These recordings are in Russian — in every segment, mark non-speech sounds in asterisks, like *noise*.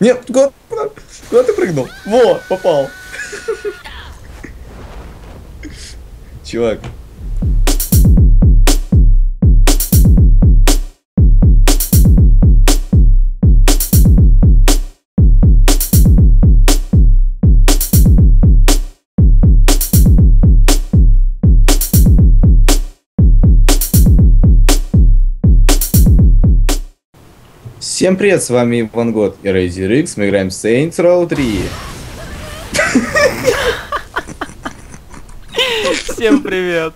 Нет, куда, куда, ты прыгнул? Во, попал. Чувак. Всем привет, с вами Иван Год и Razer X, мы играем в Saints Row 3. Всем привет!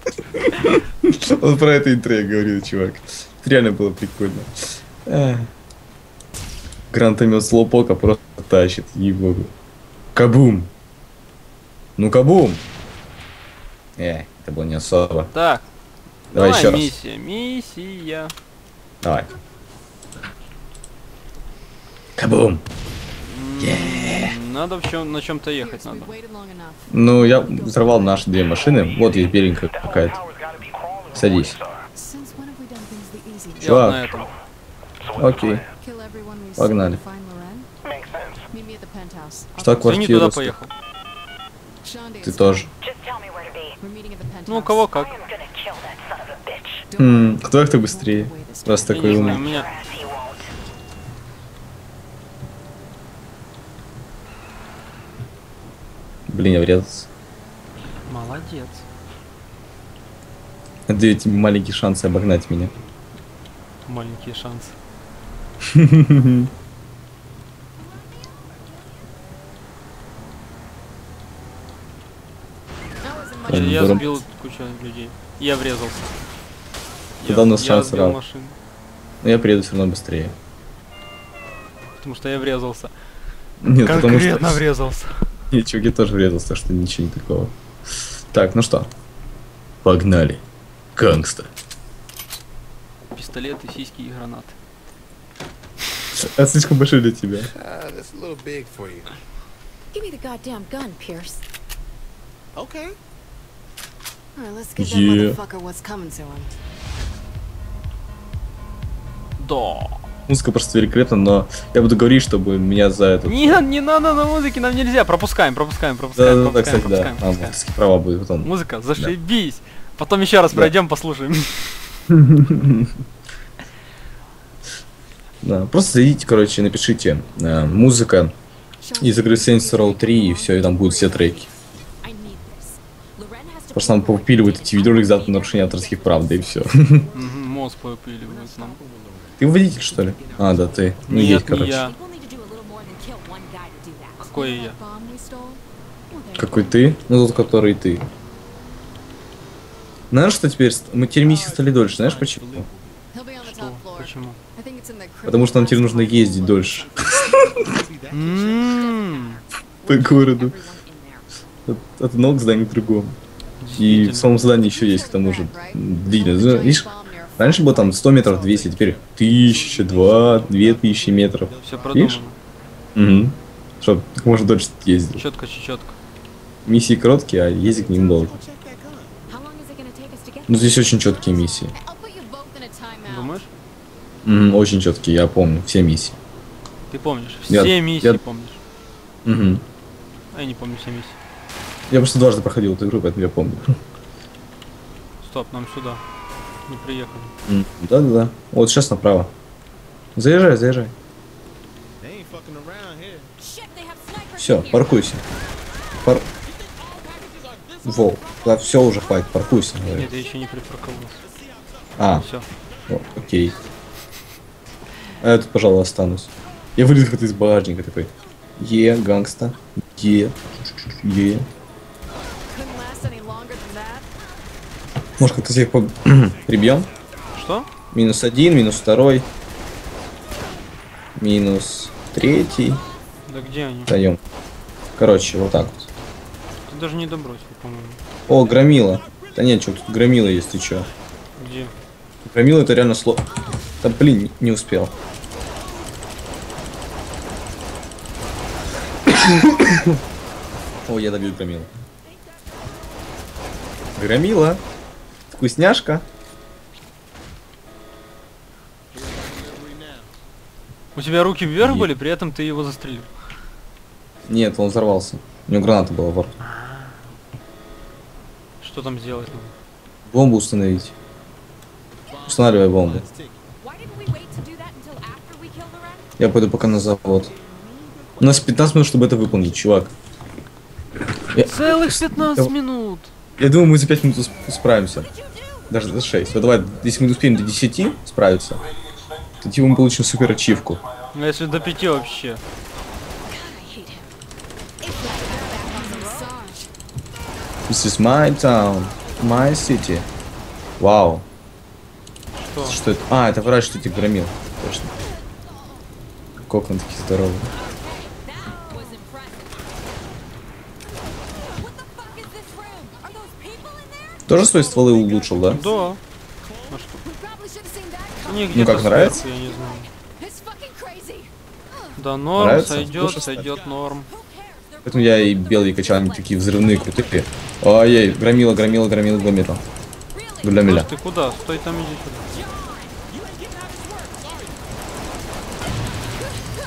Вот про это интро говорил, чувак. Это реально было прикольно. Эх. Гранатомет Слопока просто тащит, его. Кабум! Ну кабум! Э, это было не особо. Так, Давай давай еще раз. миссия, миссия. Давай. Кабум! Надо в чем, на чем-то ехать надо. Ну, я взорвал наши две машины. Вот есть беленькая какая-то. Садись. Чувак. Окей. Погнали. Что Ты квартиру? туда поехал. Ты тоже. Ну, кого как. Хм, кто их-то быстрее? Раз такой умный. у меня... Блин, я врезался. Молодец. Даю тебе маленький шанс обогнать меня. Маленький шанс. Блин, Я сбил кучу людей. Я врезался. Тогда у нас шанс машину, Но я приеду все равно быстрее. потому что я врезался. Нет, потому Конкретно что... врезался. *laughs* Нет, чуваки тоже врезался, что ничего не такого. Так, ну что? Погнали. Гангста. Пистолеты, сиськи и гранаты. Это *laughs* слишком большой для тебя. *laughs* Yeah. that motherfucker what's coming to him. Да. Музыка просто великолепна, но я буду говорить, чтобы меня за это... Не, не надо на музыке, нам нельзя. Пропускаем, пропускаем, Да, пропускаем, да, да, пропускаем, кстати, да. пропускаем, А, пропускаем. права будет потом. Музыка, зашибись. Потом еще раз Да. пройдем, послушаем. *laughs* Да, просто зайдите, короче, напишите э, музыка из игры Saints Row 3, и все, и там будут все треки. Просто нам повпиливают эти видеоролики за нарушение авторских прав, да и все. *laughs* Мозг попиливает нам. Ты водитель, что ли? А, да, ты. Ну, Нет, есть, не короче. я. Какой я? Какой ты? Ну, тот, который ты. Знаешь, что теперь? Мы теперь миссии стали дольше, знаешь почему? Что? Почему? Потому что нам теперь нужно ездить дольше по городу. От, одного к зданию к другому. И в самом здании еще есть, к тому же. Зна- Видишь, раньше было там 100 метров, 200, теперь 1000, 2, 2000 метров. Все продумано. Видишь? Угу. Чтоб как можно дольше ездить. Четко, четко. Миссии короткие, а ездить к ним долго. Ну, здесь очень четкие миссии. Думаешь? Мгм, очень четкие, я помню, все миссии. Ты помнишь? Я- Все миссии я- помнишь. Мгм. А я не помню все миссии. Я просто дважды проходил эту игру, поэтому я помню. Стоп, нам сюда. Не приехали. Да-да-да. Вот сейчас направо. Заезжай, заезжай. Все, паркуйся. Пар... Воу, да, все уже хватит, паркуйся. говорю. Нет, я еще не припарковался. А, Все. о, окей. А я тут, пожалуй, останусь. Я вылез как из багажника такой. Е, гангста. Е. Е. Может, как-то всех по- *clears throat* прибьем? Что? Минус один, минус второй. Минус третий. Да где они? Даем. Короче, вот так вот. Ты даже не добросил, по-моему. О, громила. Да нет, что тут громила есть, ты чё? Где? Громила это реально сло... Да блин, не- успел. О, я добил громилу. Громила. Вкусняшка. У тебя руки вверх Е- были, при этом ты его застрелил. Нет, он взорвался. У него граната была во рту. Что там сделать надо? Бомбу установить. Устанавливай бомбу. Я пойду пока на завод. У нас 15 минут, чтобы это выполнить, чувак. Целых 15 Да. минут. Я думаю, мы за 5 минут справимся. Даже за 6. Вот давай, если мы успеем до 10 справиться, то типа мы получим супер ачивку. А если до 5 вообще? This is my town, my city. Вау. Что? Что это? А, это врач, что этих громил. Точно. Как он такие здоровый. That was impressive. What the fuck is this room? Are those people in there? Тоже свои стволы улучшил, да? Да. А что? We probably should have seen that У них coming. Ну, как нравится? сверху, я не знаю. Да, норм, Нравится? сойдет, Слушай, сойдет, норм. Cares? They're Поэтому я и белые качал, они такие взрывные, крутые. Ой, громила, громила, громила, громила. Слушай, ты куда? Стой там, иди сюда.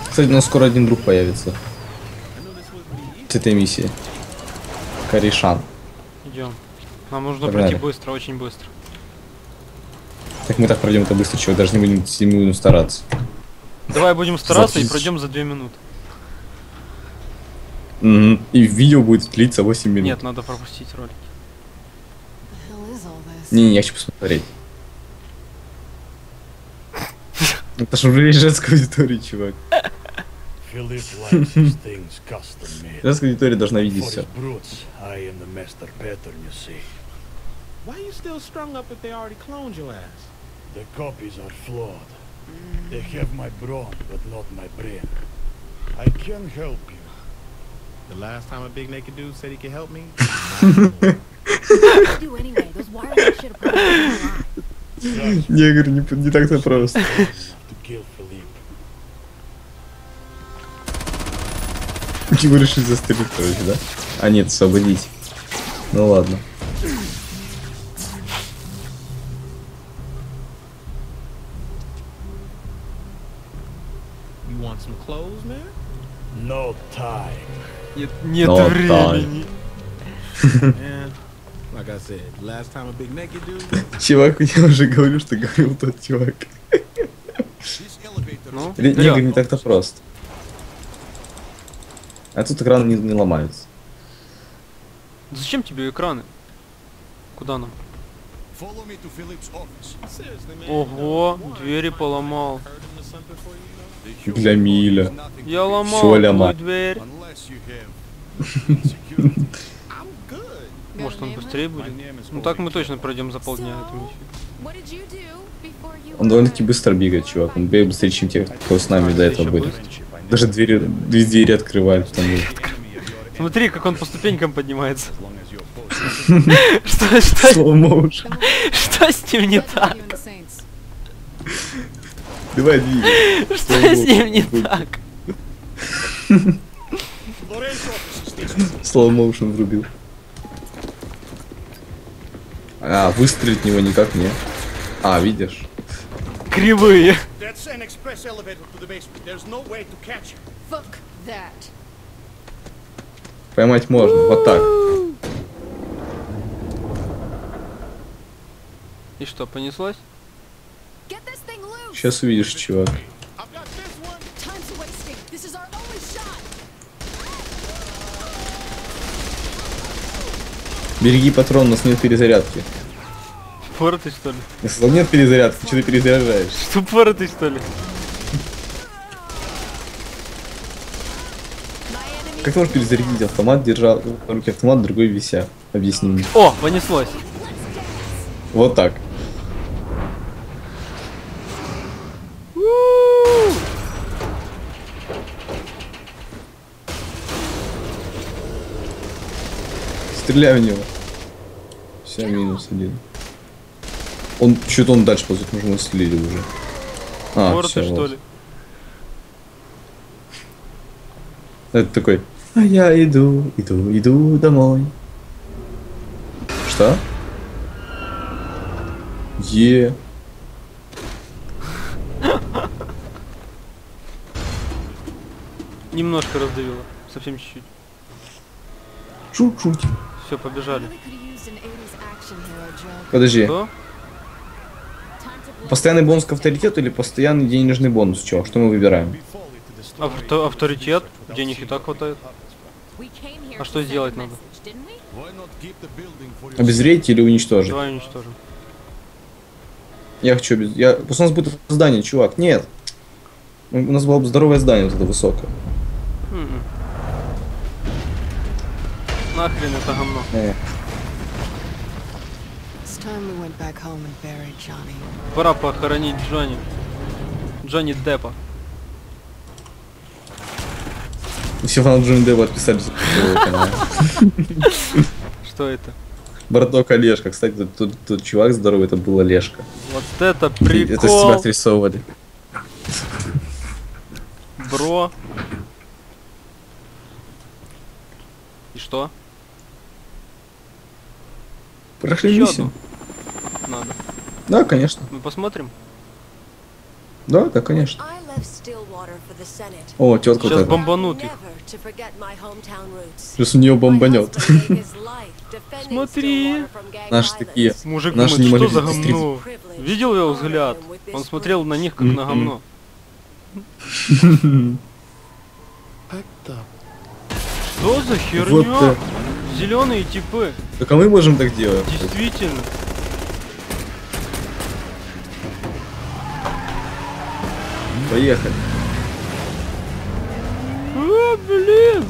Кстати, у нас скоро один друг появится. С этой миссии. Каришан. Идем. Нам нужно Погнали. пройти быстро, очень быстро. Так мы так пройдем это быстро, чего даже не будем, не будем стараться. Давай будем стараться и Запись. пройдем за 2 минуты. Мгм. И видео будет длиться 8 минут. Нет, надо пропустить ролик. the hell is all this? Не, не, я хочу посмотреть. *laughs* Это же уже женская аудитория, чувак. Женская аудитория должна видеть все. Master pattern, you. Why still strung up if they already cloned your ass? The copies are flawed. They have my brawn, but not my brain. I can help you. The last time a big naked dude said he could help me, What do you do anyway? Those wireless should have probably been alive. Just Не, я говорю, не, не так-то просто. Его решили застрелить, короче, да? А нет, освободить. Ну ладно. No time. Нет, нет Но времени. *laughs* Man, like I said, last time a big naked dude. Чувак, *laughs* я уже говорю, что говорил тот чувак. Ну, Или- Не, так-то просто. А тут экраны не, не ломаются. Зачем тебе экраны? Куда нам? Follow me to Philip's office. Seriously, man. Ого, no, двери поломал. Для Миля. Я ломал ляма. дверь. Может он быстрее будет? Ну так мы точно пройдем за полдня Он довольно-таки быстро бегает, чувак. Он бегает быстрее, чем те, кто с нами до этого Ещё были. быстро. Даже двери, две двери открывают. Там, Смотри, как он по ступенькам поднимается. *laughs* Что, с ним не так? you and the Saints. Давай, двигай. *laughs* Что с ним не так? Slow motion врубил. А, выстрелить в него никак не. А, видишь? Кривые. Поймать можно. Вот так. И что, понеслась? Сейчас увидишь, чувак. Береги патрон, у нас нет перезарядки. Упоротый, что ли? Я сказал, нет перезарядки, что ты перезаряжаешь? Что упоротый, что ли? Как ты можешь перезарядить автомат, держа в руке автомат, другой вися? Объясни мне. О, понеслось. Вот так. Стреляй в него. Все, минус один. Он, что-то он дальше ползет, мы же его слили уже. А, Упоротый, всё, что вот. ли? Это такой, а я иду, иду, иду домой. Что? Е. Немножко раздавило. Совсем чуть-чуть. Чуть-чуть. Все, побежали. Really could have used an 80s action hero joke. Подожди. Что? Постоянный бонус к авторитету или постоянный денежный бонус? Чё? Что мы выбираем? Авто- авторитет. Денег и так хватает. А что сделать надо? Обезвредить или уничтожить? Давай уничтожим. Я хочу без... Я... Просто у нас будет здание, чувак. Нет. У нас было бы здоровое здание, вот это высокое. М-м. Нахрен это говно. Э. Пора похоронить Джонни. Джонни Деппа. Все фанаты Джонни Деппа отписались. *laughs* Что это? Бардок Олежка. Кстати, тот, тот- тот чувак здоровый, это был Олежка. Вот это Это с тебя прикол, отрисовывали. бро. И что? Прошли Еще миссию. одну. Надо. Да, конечно. Мы посмотрим. Да, да, конечно. О, тетка Сейчас бомбанут их. Сейчас у нее бомбанет. Смотри. Наши такие. Мужик Наши думает, не что за говно. Видел его взгляд? Он смотрел на них как на М-м. говно. *laughs* Что за херня? Зеленые типы. Так а мы можем так делать. Действительно. Поехали. А, блин!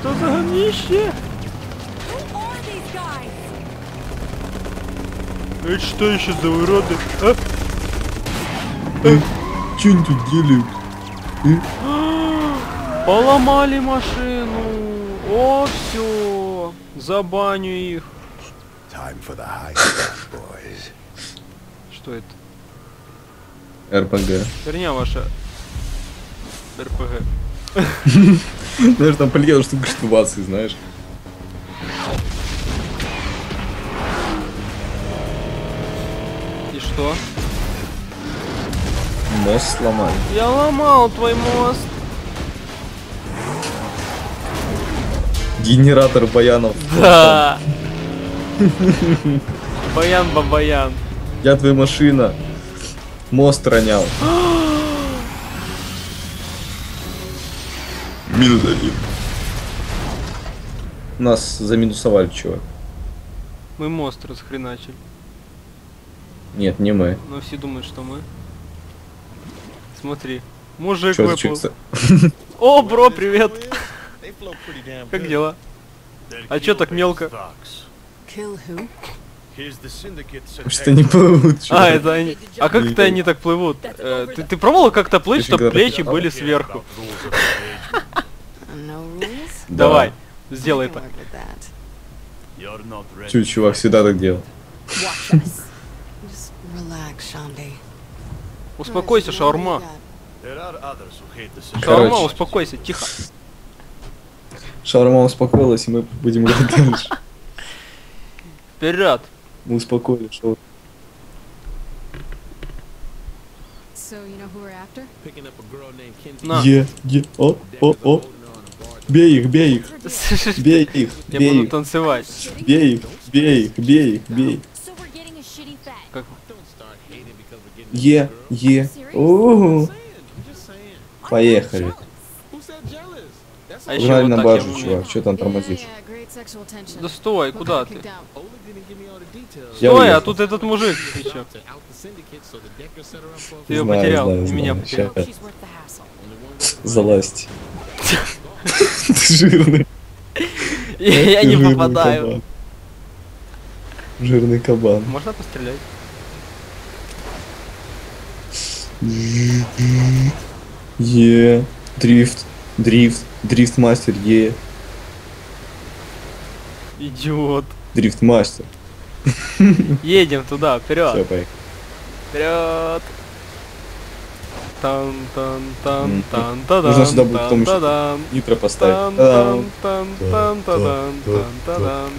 Что за говнище? Guys? Это что еще за уроды? А? Че они тут делают? Поломали машину. О, все. Забаню их. Что это? РПГ. Херня ваша. РПГ. *laughs* Знаешь, там полетело штук 20, знаешь. И что? Мост сломали. Я ломал твой мост. Генератор баянов. Да. *laughs* Баян бабаян. Я твоя машина. Мост ронял. Минус один. Нас заминусовали, чувак. Мы мост расхреначили. Нет, не мы. Но все думают, что мы. Смотри. Мужик Чё, кстати? О, бро, привет. Как дела? А чё так мелко? что не плывут, А, это они. А как это они так плывут? Э, Ты, ты пробовал как-то плыть, чтобы плечи были сверху? Давай, сделай так. Чё, чувак всегда так делал. Успокойся, шаурма. Шаурма, успокойся, тихо. Шаурма успокоилась, и мы будем играть *laughs* дальше. Вперед. Мы успокоили. На. Е, е, о, о, о. Bей их, бей их, бей их, Я бей буду их, танцевать. бей их, бей их, бей их, бей. Е, е. Поехали. А еще вот на базу, чувак, что там тормозишь? Да стой, куда ты? Я Стой, а тут этот мужик еще. Ты ее Знаю, потерял, знаю, и меня знаю. потерял. The hassle. *laughs* Залазьте. *laughs* Ты жирный. Я не попадаю. Жирный кабан. Можно пострелять? Е. Дрифт. Дрифт. Дрифт мастер. Е. Идиот. Дрифт мастер. Едем туда, Все, вперед. поехали. Вперед. Тан тан тан тан та Нужно сюда будет потом еще Нитро поставить. тан Та-дам. тан тан тан тадан тан тадан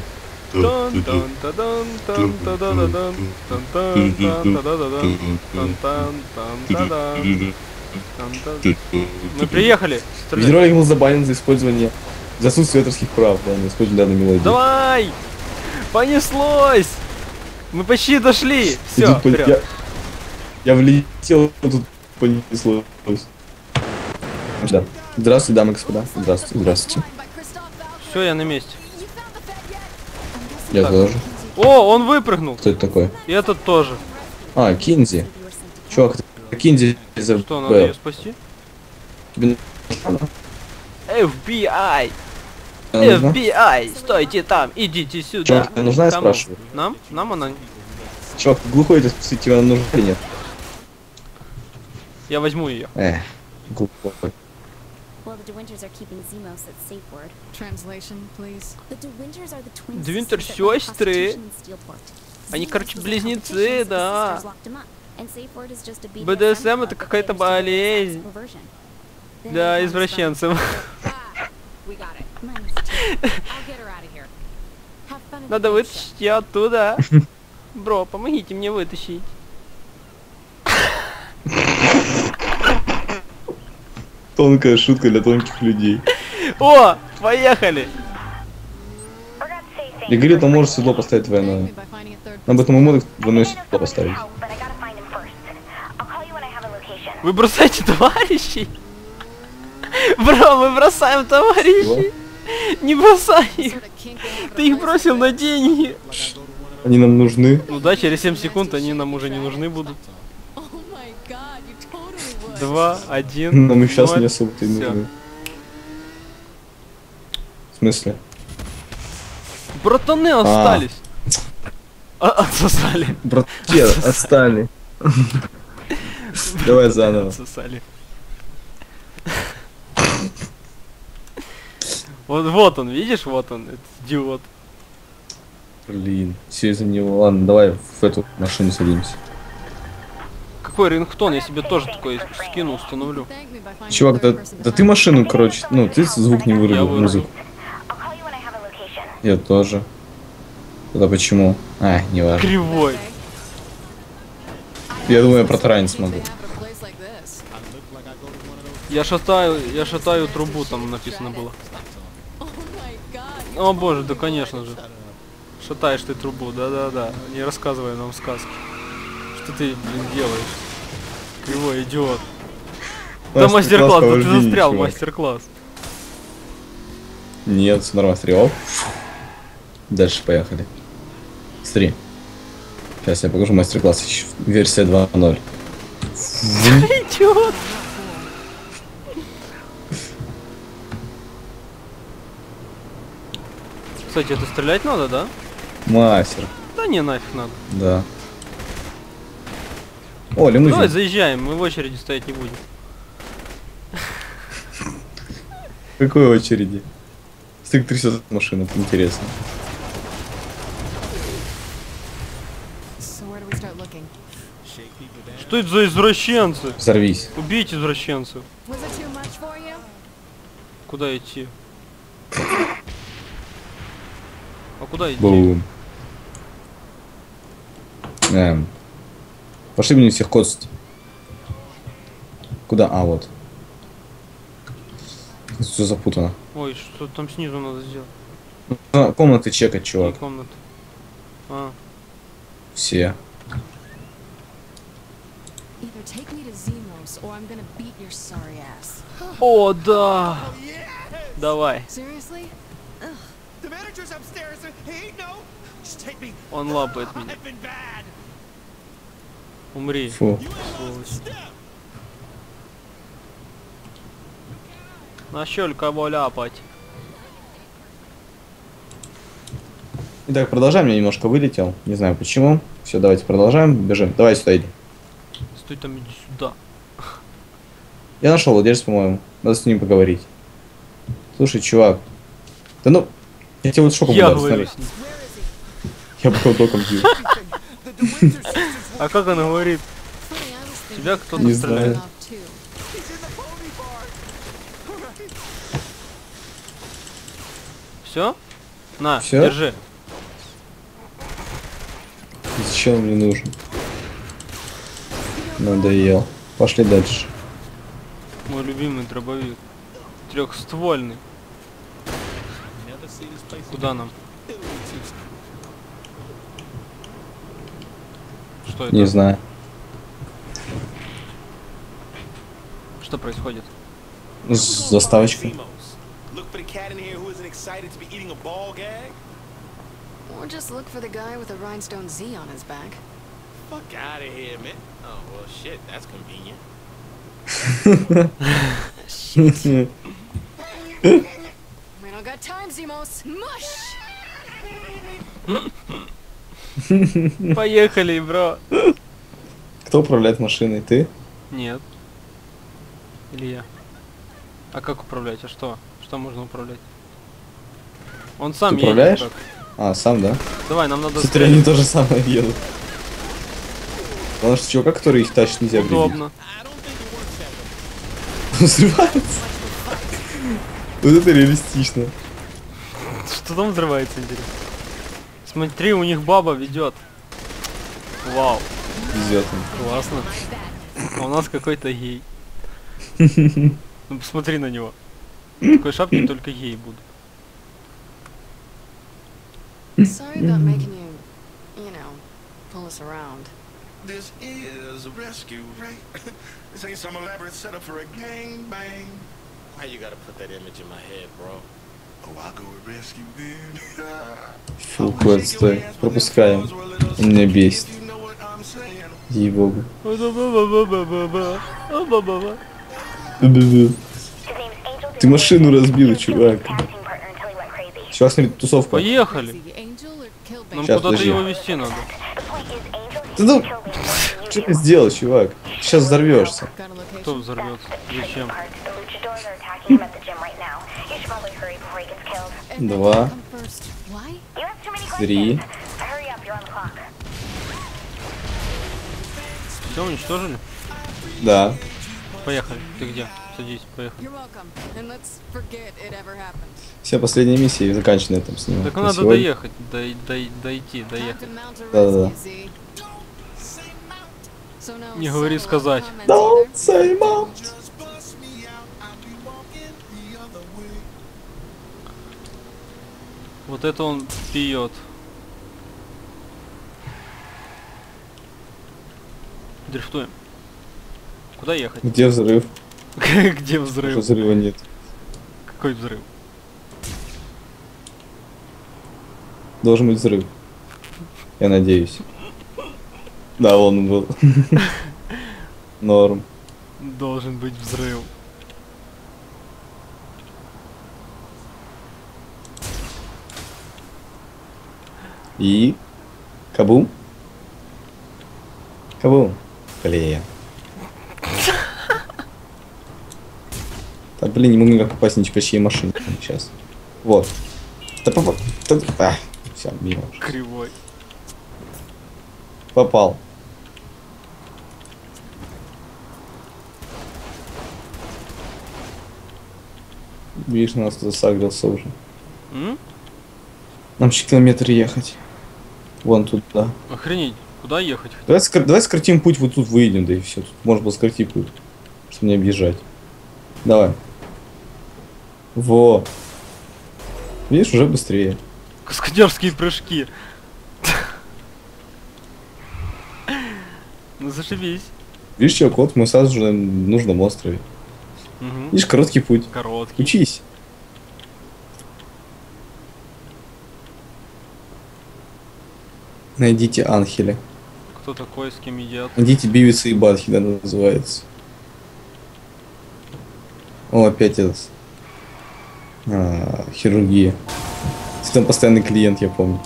тан тан тадан тан тадададан тан тан тан тадададан тан тан тан тадан Тан-тан. Мы приехали. Видеоролик был забанен за использование за отсутствие авторских прав, да, на использование данной мелодии. Давай! Понеслось! Мы почти дошли. Все, вперед. я, я влетел, но тут понеслось. Да. Здравствуйте, дамы и господа. Здравствуйте, здравствуйте. Все, я на месте. Я Так. тоже. О, он выпрыгнул. Кто это такой? И этот тоже. А, Кинзи. Чувак, это Кинзи из Что, надо ее спасти? Тебе FBI! FBI! Стойте там, идите сюда. Чувак, тебе нужна, я Кому? спрашиваю? Нам? Нам она... Чувак, ты глухой, ты спросить, тебе она нужна или нет? Я возьму ее. Э, глухой. Run сестры. Они, короче, близнецы, да. BDSM это какая-то болезнь. Для извращенцев. *laughs* Надо вытащить ее оттуда. *laughs* Бро, помогите мне вытащить. Тонкая шутка для тонких людей. О, поехали! Я говорил, там может седло поставить двойное. Нам об этом и могут двойное седло поставить. Вы бросаете товарищей? *laughs* Бро, мы бросаем товарищей. Не бросай их. Ты их бросил на деньги. Они нам нужны. Ну да, через 7 секунд они нам уже не нужны будут. Oh. Два, один. Нам их сейчас не особо-то и Всё. нужны. В смысле? Братаны остались. А, отсосали. Братки, отстали. Давай заново. Отсосали. Вот, вот он, видишь, вот он, этот идиот. Блин, все из-за него. Ладно, давай в эту машину садимся. Какой рингтон, я себе тоже такой скину, установлю. Чувак, да, да ты машину, короче, ну, ты звук не вырубил, вырубил. музыку. Я тоже. Тогда почему? А, не важно. Кривой. Я думаю, я протаранить смогу. Я шатаю, я шатаю трубу, там написано было. О боже, да конечно же. Шатаешь ты трубу, да-да-да. Не рассказывай нам сказки. Что ты, блин, делаешь? Кривой идиот. Да мастер-класс, да ты застрял, мастер-класс. Нет, нормально, оп. Дальше поехали. Смотри. Сейчас я покажу мастер-класс. Версия 2.0. Идиот. Кстати, это стрелять надо, да? Мастер. Да не, нафиг надо. Да. О, лимузин. Давай заезжаем, мы в очереди стоять не будем. Какой очереди? Стык трясет машина, интересно. Что это за извращенцы? Взорвись. Убейте извращенцев. Куда идти? А куда идти? Бум. Эм. Пошли мне всех коцать. Куда? А, вот. Все запутано. Ой, что там снизу надо сделать? А, комнаты чекать, И чувак. комната. А, Все. Either take me to Zemos or I'm gonna beat your sorry ass. О, да! Давай, Seriously? The manager's upstairs. He no. Just take me. он лапает меня. I've been bad. Умри. Фу. сволочь. Нашел кого ляпать. Итак, продолжаем. Я немножко вылетел. Не знаю почему. Все, давайте продолжаем. Бежим. Давай сюда иди. Стой там, иди сюда. *laughs* Я нашел владельца, по-моему. Надо с ним поговорить. Слушай, чувак. Да ну. Я тебе вот шоком Я ним. *laughs* Я пока током бью. А как она говорит? Тебя кто-то стреляет. Все? На, Всё? держи. Зачем он мне нужен? Надоел. Пошли дальше. Мой любимый дробовик. Трехствольный. Куда нам? Что это? Не знаю. Что происходит? Gag? Or just look for the guy with a rhinestone Z on his back. Fuck out of here, man. Oh, well, shit, that's convenient. *laughs* We don't got time, Zimos. Mush! *laughs* Поехали, бро. Кто управляет машиной? Ты? Нет. Или я? А как управлять? А что? Что можно управлять? Он сам Ты едет управляешь? как. А, сам, да? Давай, нам надо Смотри, они то же самое едут. Потому что чувака, который их тащит, нельзя прибить. удобно. *laughs* Взрывается. Вот это реалистично. Что там взрывается, интересно? Смотри, у них баба ведет. Вау, Везет им. классно. А у нас какой-то гей. Ну посмотри на него. В такой шапке только гей будут. Sorry about making you, you know, pull us around. This is a rescue, right? this ain't some elaborate setup for a gang bang. Why you gotta put that image in my head, bro? Oh. Фу, кот, стой. Пропускаем. Он меня бесит. Ей-богу. Ты машину разбил, чувак. Чувак, смотри, тусовка. Поехали. Нам куда-то его вести надо. Ты ну, что ты сделал, чувак? Сейчас взорвешься. Кто взорвется? Зачем? Два. Три. Все уничтожили? Да. Поехали. Ты где? Садись, поехали. Все последние миссии заканчены этом с ним. Так на надо сегодня. доехать, дой- дой- дойти, доехать. Да-да-да. Не говори сказать. Don't say mom. Вот это он пьет. Дрифтуем. Куда ехать? Где взрыв? *laughs* Где взрыв? взрыва нет. Какой взрыв? Должен быть взрыв. Я надеюсь. Да, он был. *laughs* Норм. Должен быть взрыв. И... Кабум? Кабум. Блин. Да блин, не могу никак попасть ни по чьей машине сейчас. Вот. Да попал. Да... А, все, мимо. Кривой. Попал. Видишь, нас тут сагрился уже. М? Нам еще километр ехать. Вон туда. Охренеть. Куда ехать? Давай, скор- давай скоротим путь, вот тут выйдем, да и все. Тут можно было скоротить путь, чтобы не объезжать. Давай. Во. Видишь, уже быстрее. Каскадерские прыжки. Ну зашибись. Видишь, чё, кот, мы сразу же на нужном острове. Мгм. Видишь, короткий путь. Короткий. Учись. Найдите Анхеля. Кто такой, с кем едят? Найдите Бивиса и Батхи, да, называется. О, опять этот. А, хирургия. Ты там постоянный клиент, я помню.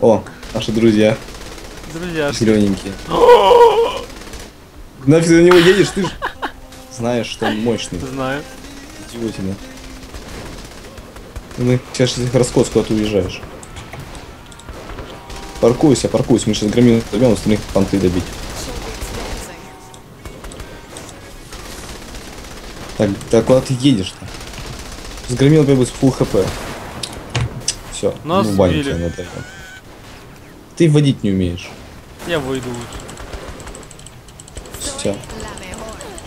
О, наши друзья, Друзьяшки. зелененькие. *gasps* Нафиг ты на него едешь, ты ж знаешь, что он мощный. *laughs* Знаю. Идиотина. Ну, сейчас из их раскос куда ты уезжаешь. Паркуйся, паркуйся. Мы сейчас громил добьем, остальных понты добить. Так, так куда ты едешь-то? С громил будет full хп. Все, Нас ну, баню сбили. тебя надо. Ты водить не умеешь. Я выйду лучше. Все.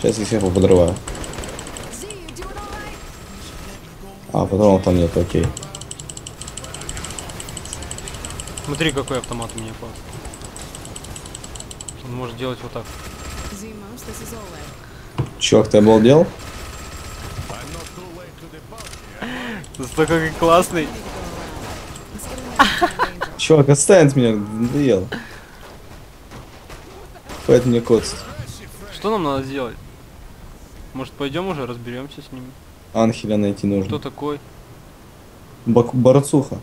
Сейчас я всех подрываю. А, потом там нет, окей. Смотри, какой автомат у меня класс. Он может делать вот так. Чувак, ты обалдел? *laughs* Зато какой классный. *laughs* Чувак, отстань от меня, надоело. Хватит мне коцать. Что нам надо сделать? Может пойдем уже разберемся с ними? Анхеля найти Кто нужно. такой? Бак- Борцуха.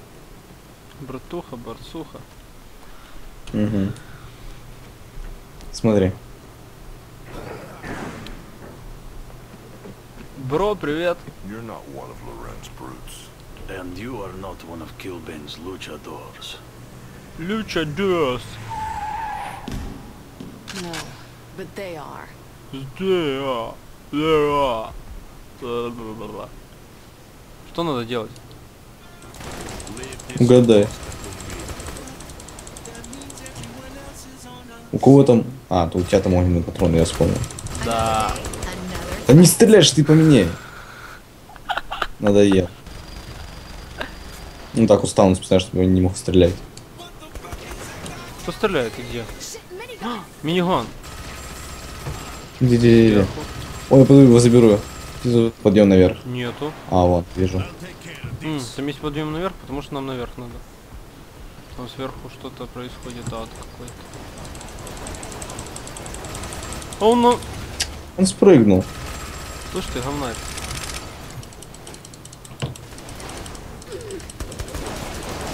Братуха, борцуха. Угу. Смотри. Бро, привет. You're not one of Loren's brutes. And you are not one of Kilben's luchadors. Дёс. No, but they are. Здея. Здея. Что надо делать? Угадай. У кого там... А, то у тебя там огненный патрон, я вспомнил. Да. Да не стреляешь ты по мне. Надоел. Ну так устал, он специально, чтобы я не мог стрелять. Кто стреляет и где? *gasps* Миниган. Где-где-где? Ой, я его заберу. Подъем наверх. Нету. А, вот, вижу. М, Замесь подъем наверх, потому что нам наверх надо. Там сверху что-то происходит, ад какой-то. А он, ну... Он спрыгнул. Слышь ты, говнарь.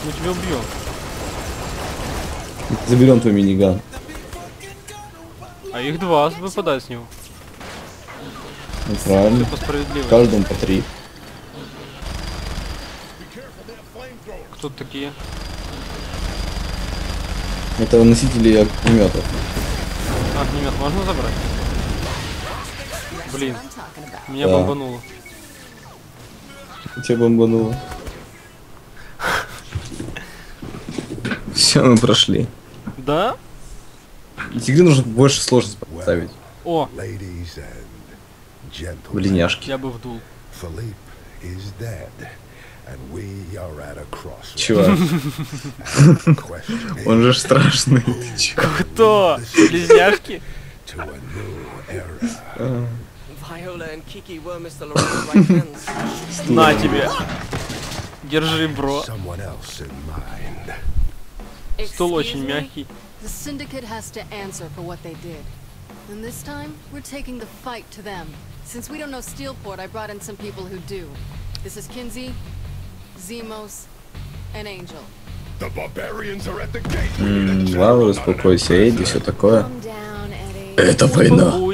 Мы тебя убьем. Заберем твой миниган. А их два выпадает с него. Ну, правильно. По. Каждому по три. Кто такие? Это носители огнеметов. А, огнемет можно забрать? Блин, меня Да. бомбануло. Тебя бомбануло. Все, мы прошли. Да? Эти игры нужно больше сложность поставить. О, Блиняшки. я бы вдул. Philippe is dead, and we are at a crossroads. Чувак, он же страшный. Кто? Близняшки? На тебе. Держи, бро. Стул очень мягкий. The Syndicate has to answer for what they did. And this time, we're taking the fight to them. Since we don't know Steelport, I brought in some people who do. This is Kinsey, Zemos, and Angel. The barbarians are at the gate. М, Лаура, успокойся, Эдди, все такое. Это война. Мы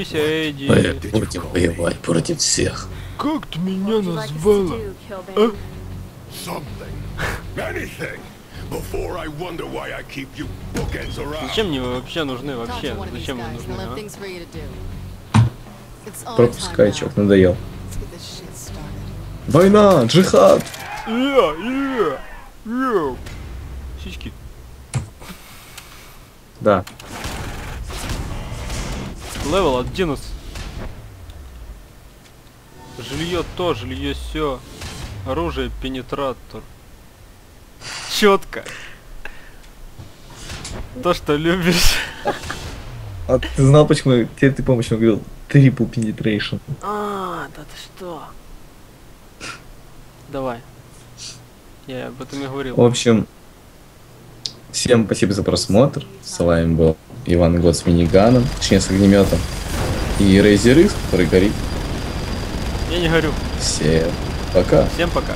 будем воевать против всех. Как ты меня around. Зачем мне вы вообще нужны вообще? Зачем guys, нужны, а? Пропускай, чувак, надоел. Война, джихад. Сиськи. Да. Левел 11. Жилье то, жилье все. Оружие пенетратор. Четко. То, что любишь. А ты знал, почему тебе ты он говорил triple penetration? А, да ты что? Давай. Я об этом и говорил. В общем, всем спасибо за просмотр. С вами был Иван Год с миниганом, точнее с огнеметом. И Razer X, который горит. Я не горю. Всем пока. Всем пока.